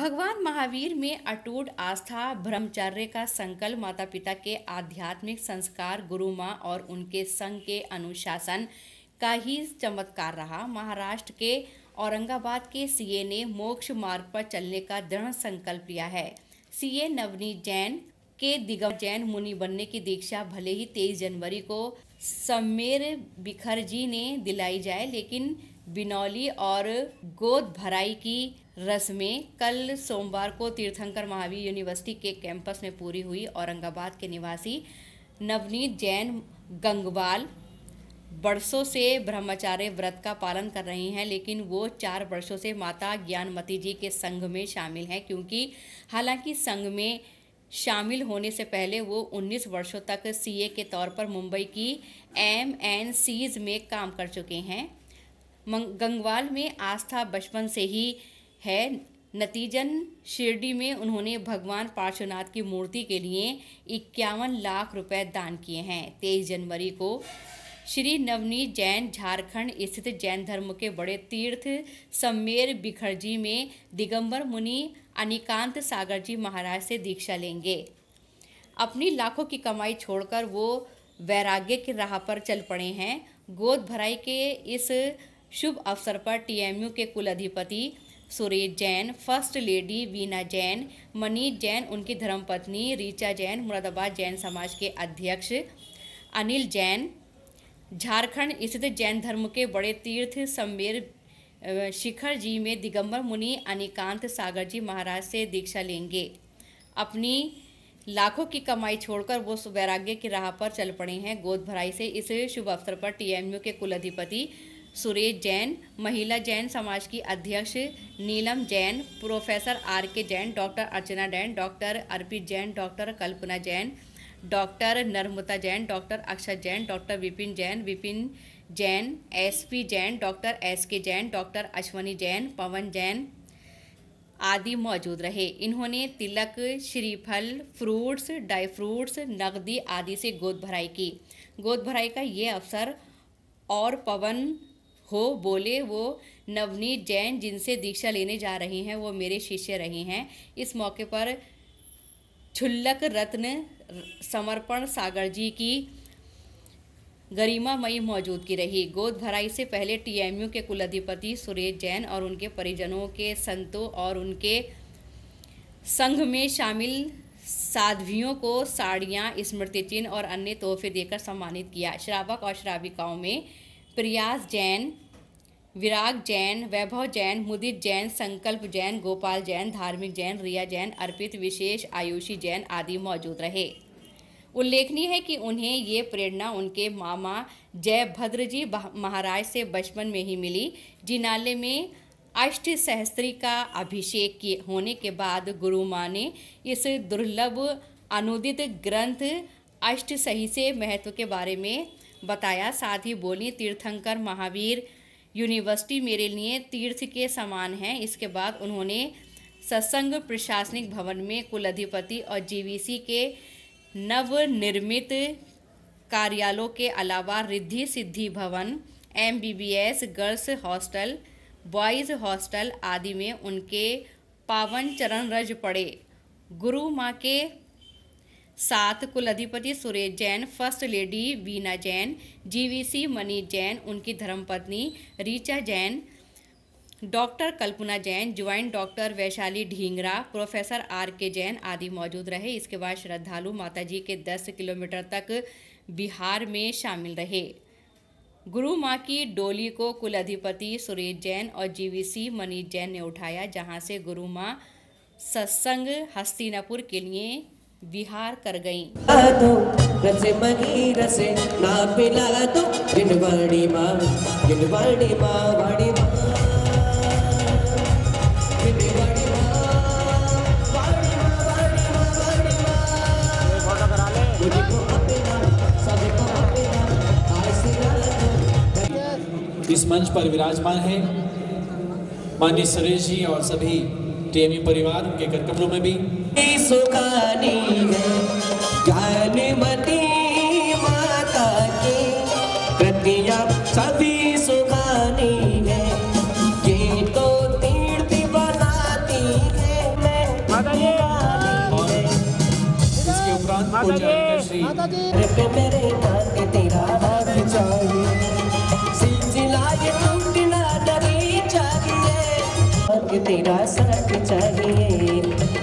भगवान महावीर में अटूट आस्था, ब्रह्मचर्य का संकल्प माता पिता के आध्यात्मिक संस्कार, गुरु माँ और उनके संघ के अनुशासन का ही चमत्कार रहा। महाराष्ट्र के औरंगाबाद के सीए ने मोक्ष मार्ग पर चलने का दृढ़ संकल्प लिया है। सीए नवनीत जैन के दिगम जैन मुनि बनने की दीक्षा भले ही तेईस जनवरी को समेर बिखरजी ने दिलाई जाए, लेकिन बिनौली और गोद भराई की रस्में कल सोमवार को तीर्थंकर महावीर यूनिवर्सिटी के कैंपस में पूरी हुई औरंगाबाद के निवासी नवनीत जैन गंगवाल बरसों से ब्रह्मचार्य व्रत का पालन कर रही हैं, लेकिन वो चार वर्षों से माता ज्ञानमती जी के संघ में शामिल हैं क्योंकि हालाँकि संघ में शामिल होने से पहले वो 19 वर्षों तक सीए के तौर पर मुंबई की एम एन सीज में काम कर चुके हैं। गंगवाल में आस्था बचपन से ही है। नतीजन शिरडी में उन्होंने भगवान पार्श्वनाथ की मूर्ति के लिए इक्यावन लाख रुपए दान किए हैं। तेईस जनवरी को श्री नवनीत जैन झारखंड स्थित जैन धर्म के बड़े तीर्थ सम्मेर बिखरजी में दिगंबर मुनि अनिकांत सागर जी महाराज से दीक्षा लेंगे। अपनी लाखों की कमाई छोड़कर वो वैराग्य की राह पर चल पड़े हैं। गोद भराई के इस शुभ अवसर पर टीएमयू के कुलाधिपति सुरेश जैन, फ़र्स्ट लेडी वीना जैन मनीष जैन, उनकी धर्मपत्नी रीचा जैन, मुरादाबाद जैन समाज के अध्यक्ष अनिल जैन, झारखंड स्थित जैन धर्म के बड़े तीर्थ सम्मेर शिखर जी में दिगंबर मुनि अनिकांत सागर जी महाराज से दीक्षा लेंगे। अपनी लाखों की कमाई छोड़कर वो वैराग्य की राह पर चल पड़े हैं। गोद भराई से इस शुभ अवसर पर टीएमयू के कुलाधिपति सुरेश जैन, महिला जैन समाज की अध्यक्ष नीलम Jain, professor R K Jain, doctor Archana Jain, doctor Arpit Jain, doctor Kalpana Jain, doctor Namrata Jain, doctor Akshay Jain, doctor Vipin Jain Vipin Jain, SP Jain, doctor S K Jain, doctor Ashwani Jain, Pawan Jain आदि मौजूद रहे। इन्होंने तिलक, श्रीफल, fruits, dry fruits नकदी आदि से गोद भराई की। गोद भराई का ये अवसर और पवन हो, बोले वो नवनीत जैन जिनसे दीक्षा लेने जा रही हैं, वो मेरे शिष्य रहे हैं। इस मौके पर छुल्लक रत्न समर्पण सागर जी की गरिमा गरिमामयी मौजूदगी रही। गोद भराई से पहले टीएमयू के कुलाधिपति सुरेश जैन और उनके परिजनों के संतों और उनके संघ में शामिल साध्वियों को साड़ियाँ, स्मृति चिन्ह और अन्य तोहफे देकर सम्मानित किया। श्रावक और श्राविकाओं में प्रयास जैन, विराग जैन, वैभव जैन, मुदित जैन, संकल्प जैन, गोपाल जैन, धार्मिक जैन, रिया जैन, अर्पित, विशेष, आयुषी जैन आदि मौजूद रहे। उल्लेखनीय है कि उन्हें ये प्रेरणा उनके मामा जयभद्र जी महाराज से बचपन में ही मिली जिनाले में अष्ट सहस्त्री का अभिषेक किए होने के बाद गुरु माँ ने इस दुर्लभ, अनुदित ग्रंथ अष्ट सही से महत्व के बारे में बताया, साथ ही बोली, तीर्थंकर महावीर यूनिवर्सिटी मेरे लिए तीर्थ के समान है। इसके बाद उन्होंने सत्संग प्रशासनिक भवन में कुलाधिपति और जीवीसी के नवनिर्मित कार्यालयों के अलावा Riddhi Siddhi Bhavan M B B S girls hostel, boys hostel आदि में उनके पावन चरण रज पड़े। गुरु माँ के साथ कुलाधिपति Suresh Jain, first lady Veena Jain, GVC Mani Jain, उनकी धर्मपत्नी Richa Jain, doctor Kalpana Jain, joint doctor Vaishali Dhingra, professor R K Jain आदि मौजूद रहे। इसके बाद श्रद्धालु माताजी के 10 किलोमीटर तक बिहार में शामिल रहे। गुरु माँ की डोली को कुलाधिपति सुरेश जैन और जीवीसी मनीष जैन ने उठाया, जहाँ से गुरु माँ सत्संग हस्तिनापुर के लिए विहार कर गई। रसे रसे ना पिला दो गिनवाड़ी माँ गिनवाड़ी माँ। वाड़ी माँ इस मंच पर विराजमान है माननीय सुरेश जी और सभी टीएमई परिवार उनके कर कमरों में भी। सुखानी है। ज्ञानमती माता की कृतियाँ सभी सुखानी है। ये तो तीर्थ बनाती है मैं इसके उपरांत मेरे मन तेरा हाथ चाहिए। तेरा साथ चाहिए।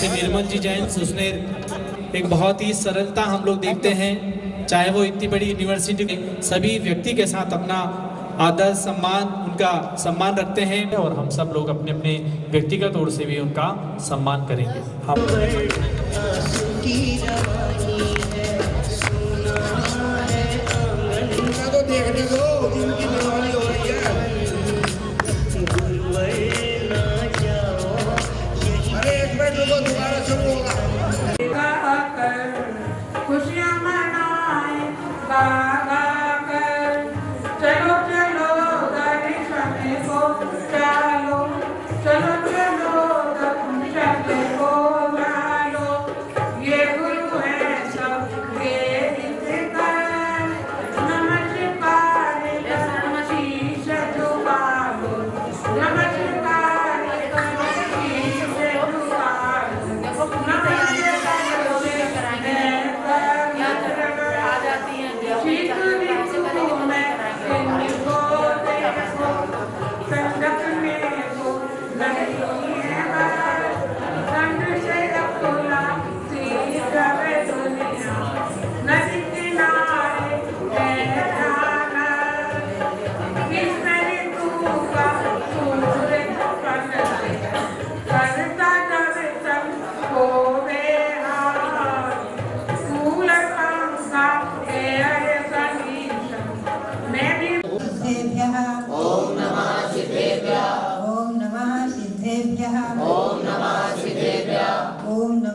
श्री निर्मल जी जैन सुसनेर एक बहुत ही सरलता हम लोग देखते हैं। चाहे वो इतनी बड़ी यूनिवर्सिटी के सभी व्यक्ति के साथ अपना आदर सम्मान, उनका सम्मान रखते हैं और हम सब लोग अपने अपने व्यक्तिगत ओर से भी उनका सम्मान करेंगे। हम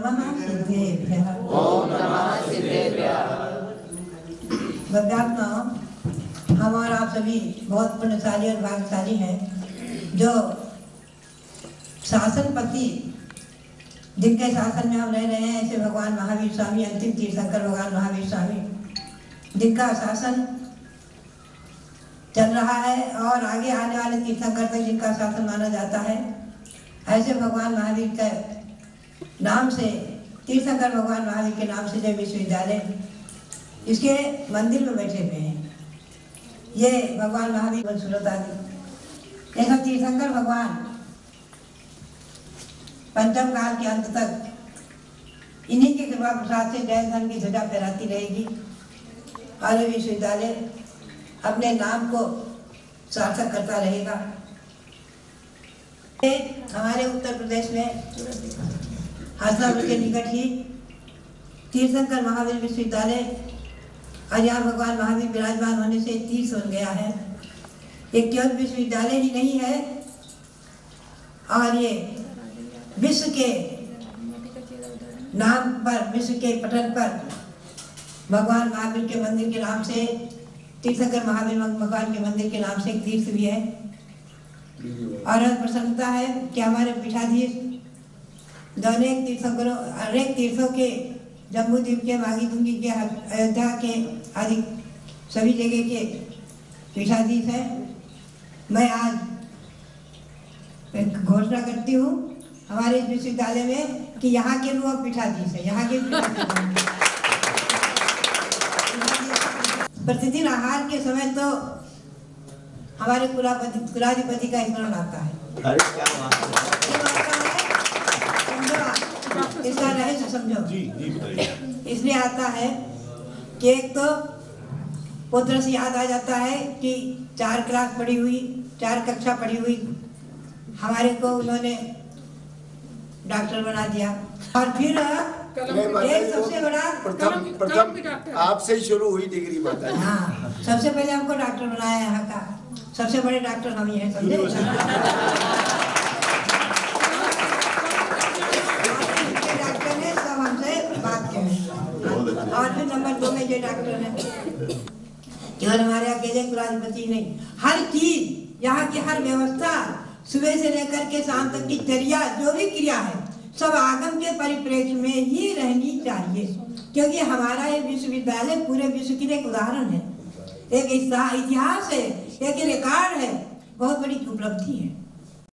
नमः सिद्धेभ्यः बहुत पुण्यशाली और भाग्यशाली हैं, जो शासन जिनके शासन में हम रह रहे हैं, ऐसे भगवान महावीर स्वामी, अंतिम तीर्थंकर भगवान महावीर स्वामी, जिनका शासन चल रहा है और आगे आने वाले तीर्थंकर तक जिनका शासन माना जाता है, ऐसे भगवान महावीर के नाम से, तीर्थंकर भगवान महावीर के नाम से जो विश्वविद्यालय, इसके मंदिर में बैठे हुए हैं। ये भगवान महावीर सूरत आदि ये सब तीर्थंकर भगवान, पंचम काल के अंत तक, इन्हीं के कृपा प्रसाद से जैन धर्म की ध्वजा फहराती रहेगी। और विश्वविद्यालय अपने नाम को सार्थक करता रहेगा। हमारे उत्तर प्रदेश में हसनापुर के निकट ही तीर्थंकर महावीर विश्वविद्यालय और यहाँ भगवान महावीर विराजमान होने से तीर्थ बन गया है। ये केवल विश्वविद्यालय ही नहीं है और ये विश्व के नाम पर विश्व के पटल पर भगवान महावीर के मंदिर के नाम से तीर्थंकर महावीर भगवान के मंदिर के नाम से एक तीर्थ भी है। और प्रसन्नता है कि हमारे पीठाधीश जो अनेक तीर्थंकरों अनेक तीर्थों के जम्मू द्वीप के माघी दुंगी के अयोध्या के आदि सभी जगह के पीठाधीश हैं। मैं आज घोषणा करती हूँ हमारे इस विश्वविद्यालय में कि यहाँ के भी वो पीठाधीश है यहाँ के। प्रतिदिन आहार के समय तो हमारे कुलापति कुलाधिपति का स्मरण आता है क्यों आता है? समझो आप। इसका रहस्य समझो इसलिए आता है कि एक तो पुत्र से याद आ जाता है कि चार क्लास पढ़ी हुई चार कक्षा पढ़ी हुई। हमारे को उन्होंने डॉक्टर बना दिया। और फिर एक सबसे बड़ा प्रथम प्रथम आपसे ही शुरू हुई डिग्री माता हाँ सबसे पहले हमको डॉक्टर बनाया यहाँ का। सबसे बड़े डॉक्टर हम ही हैं समझे डॉक्टर ने सब हमसे बात कही और फिर जो डॉक्टर है। केवल हमारे अकेले कुलाधिपति नहीं, हर चीज़, यहाँ की हर व्यवस्था, सुबह से लेकर के शाम तक की चर्या, जो भी क्रिया है, सब आगम के परिप्रेक्ष्य में ही रहनी चाहिए। क्योंकि हमारा ये विश्वविद्यालय पूरे विश्व के लिए एक उदाहरण है। एक इतिहास है, एक रिकॉर्ड है, बहुत बड़ी उपलब्धि है।